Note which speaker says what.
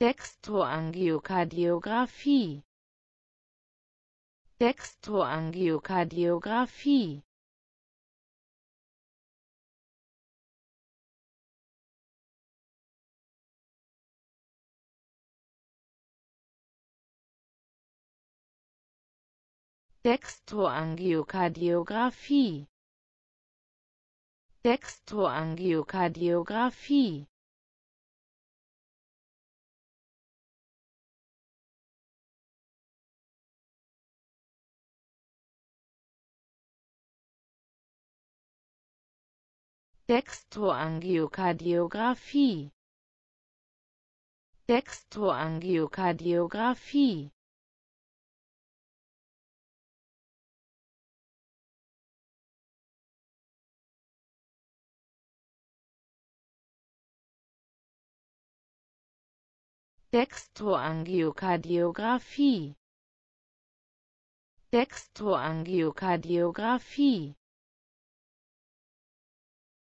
Speaker 1: Dextroangiokardiographie Dextroangiokardiographie Dextroangiokardiographie Dextroangiokardiographie Dextroangiokardiographie Dextroangiokardiographie Dextroangiokardiographie Dextroangiokardiographie